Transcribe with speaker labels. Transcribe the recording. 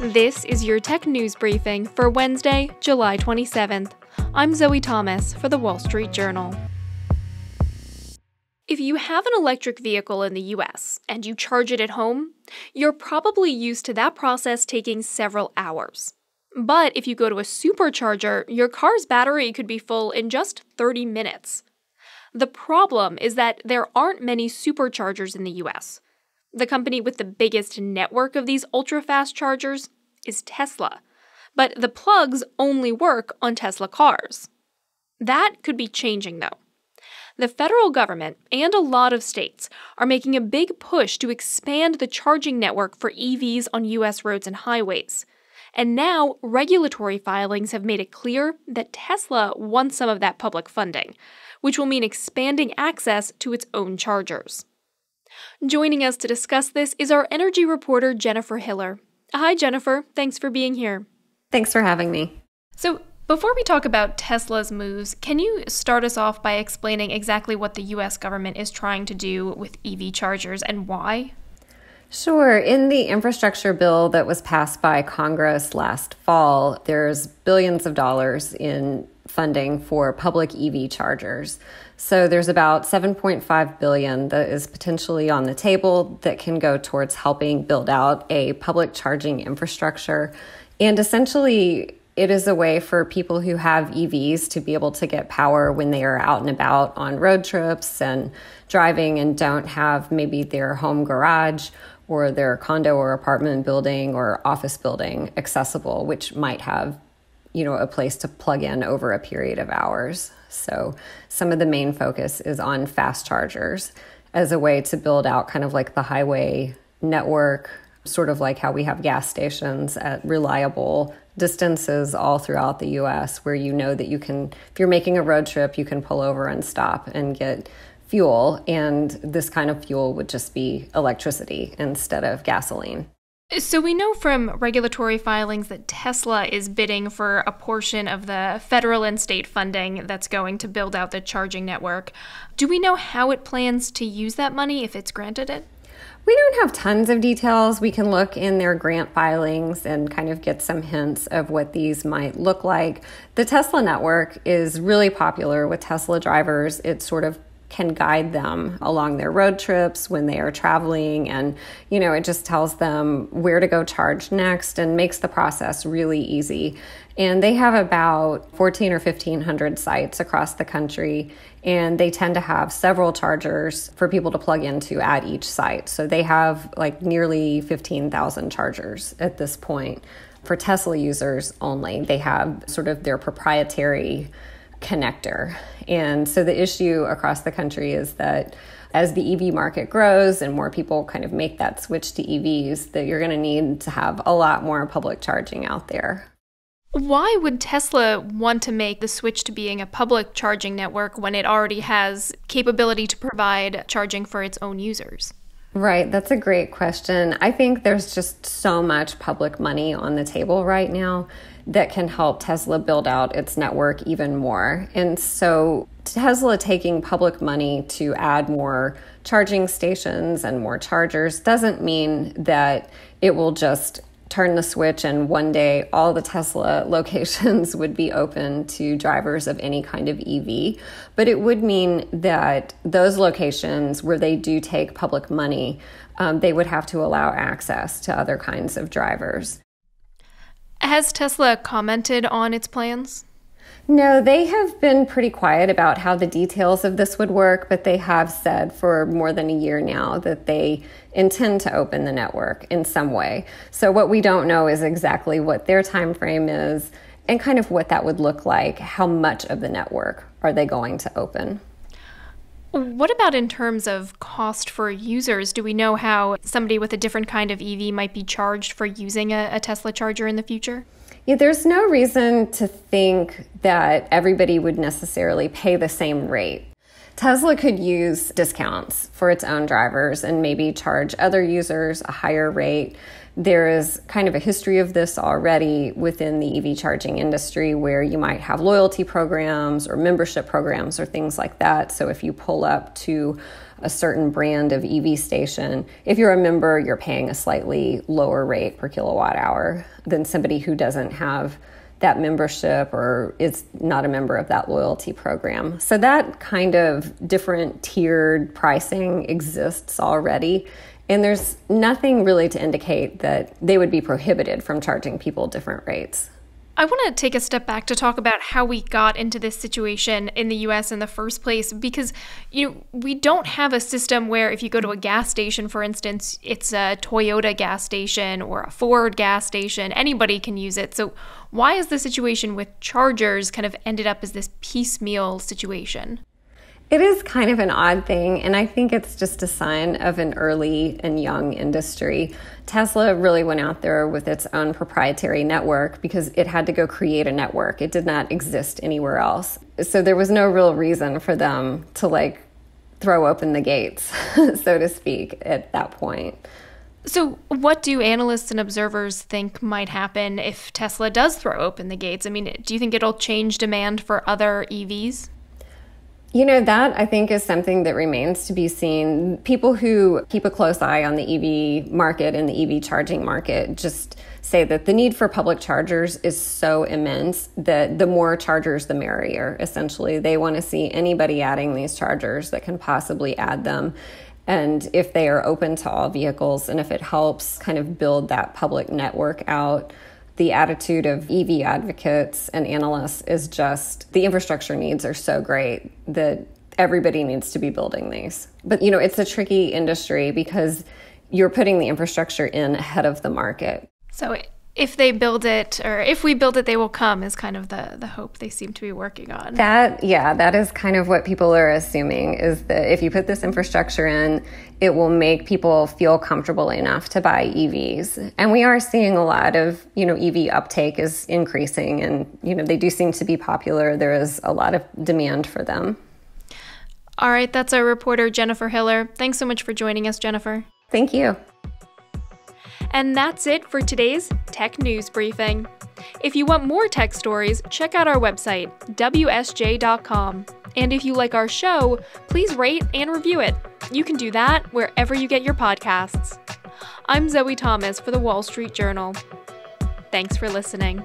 Speaker 1: This is your tech news briefing for Wednesday, July 27th. I'm Zoe Thomas for the Wall Street Journal. If you have an electric vehicle in the US and you charge it at home, you're probably used to that process taking several hours. But if you go to a supercharger, your car's battery could be full in just 30 minutes. The problem is that there aren't many superchargers in the US. The company with the biggest network of these ultra fast chargers is Tesla, but the plugs only work on Tesla cars. That could be changing though. The federal government and a lot of states are making a big push to expand the charging network for EVs on US roads and highways. And now, regulatory filings have made it clear that Tesla wants some of that public funding, which will mean expanding access to its own chargers. Joining us to discuss this is our energy reporter, Jennifer Hiller. Hi, Jennifer. Thanks for being here.
Speaker 2: Thanks for having me.
Speaker 1: So, before we talk about Tesla's moves, can you start us off by explaining exactly what the US government is trying to do with EV chargers and why?
Speaker 2: Sure. In the infrastructure bill that was passed by Congress last fall, there's billions of dollars in funding for public EV chargers. So there's about 7.5 billion that is potentially on the table that can go towards helping build out a public charging infrastructure. And essentially it is a way for people who have EVs to be able to get power when they are out and about on road trips and driving and don't have maybe their home garage or their condo or apartment building or office building accessible, which might have you know, a place to plug in over a period of hours. So some of the main focus is on fast chargers as a way to build out kind of like the highway network, sort of like how we have gas stations at reliable distances all throughout the US where you know that you can if you're making a road trip, you can pull over and stop and get fuel and this kind of fuel would just be electricity instead of gasoline.
Speaker 1: So, we know from regulatory filings that Tesla is bidding for a portion of the federal and state funding that's going to build out the charging network. Do we know how it plans to use that money if it's granted it?
Speaker 2: We don't have tons of details. We can look in their grant filings and kind of get some hints of what these might look like. The Tesla network is really popular with Tesla drivers. It's sort of can guide them along their road trips when they are traveling. And you know it just tells them where to go charge next and makes the process really easy. And they have about 14 or 1500 sites across the country. And they tend to have several chargers for people to plug into at each site. So they have like nearly 15,000 chargers at this point. For Tesla users only they have sort of their proprietary connector. And so the issue across the country is that as the EV market grows and more people kind of make that switch to EVs, that you're going to need to have a lot more public charging out there.
Speaker 1: Why would Tesla want to make the switch to being a public charging network when it already has capability to provide charging for its own users?
Speaker 2: Right, that's a great question. I think there's just so much public money on the table right now that can help Tesla build out its network even more. And so, Tesla taking public money to add more charging stations and more chargers doesn't mean that it will just turn the switch and one day all the Tesla locations would be open to drivers of any kind of EV. But it would mean that those locations where they do take public money, um, they would have to allow access to other kinds of drivers.
Speaker 1: Has Tesla commented on its plans?
Speaker 2: No, they have been pretty quiet about how the details of this would work, but they have said for more than a year now that they intend to open the network in some way. So what we don't know is exactly what their time frame is and kind of what that would look like. How much of the network are they going to open?
Speaker 1: What about in terms of cost for users? Do we know how somebody with a different kind of EV might be charged for using a, a, Tesla charger in the future?
Speaker 2: Yeah, there's no reason to think that everybody would necessarily pay the same rate. Tesla could use discounts for its own drivers and maybe charge other users a higher rate. There is kind of a history of this already within the EV charging industry where you might have loyalty programs or membership programs or things like that. So if you pull up to a certain brand of EV station, if you're a member, you're paying a slightly lower rate per kilowatt hour than somebody who doesn't have that membership or is not a member of that loyalty program. So that kind of different tiered pricing exists already. And there's nothing really to indicate that they would be prohibited from charging people different rates.
Speaker 1: I want to take a step back to talk about how we got into this situation in the US in the first place because you know, we don't have a system where if you go to a gas station for instance, it's a Toyota gas station or a Ford gas station, anybody can use it. So why is the situation with chargers kind of ended up as this piecemeal situation?
Speaker 2: It is kind of an odd thing, and I think it's just a sign of an early and young industry. Tesla really went out there with its own proprietary network because it had to go create a network. It did not exist anywhere else. So there was no real reason for them to like throw open the gates, so to speak, at that point.
Speaker 1: So, what do analysts and observers think might happen if Tesla does throw open the gates? I mean, do you think it'll change demand for other EVs?
Speaker 2: You know, that I think is something that remains to be seen. People who keep a close eye on the EV market and the EV charging market just say that the need for public chargers is so immense that the more chargers, the merrier, essentially. They want to see anybody adding these chargers that can possibly add them. And if they are open to all vehicles and if it helps kind of build that public network out the attitude of EV advocates and analysts is just the infrastructure needs are so great that everybody needs to be building these. But you know, it's a tricky industry because you're putting the infrastructure in ahead of the market.
Speaker 1: So if they build it or if we build it they will come is kind of the the hope they seem to be working on.
Speaker 2: That yeah that is kind of what people are assuming is that if you put this infrastructure in it will make people feel comfortable enough to buy EVs and we are seeing a lot of you know EV uptake is increasing and you know they do seem to be popular. There is a lot of demand for them.
Speaker 1: All right that's our reporter Jennifer Hiller. Thanks so much for joining us Jennifer.
Speaker 2: Thank you
Speaker 1: and that's it for today's Tech News Briefing. If you want more tech stories, check out our website, WSJ.com. And if you like our show, please rate and review it. You can do that wherever you get your podcasts. I'm Zoe Thomas for the Wall Street Journal. Thanks for listening.